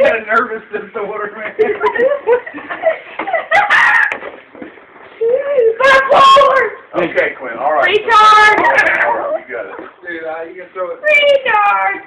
got a nervous disorder, man. Stop forward! Okay, Quinn, all right. Retard! All right, you got it. Dude, uh, you can throw it. Retard!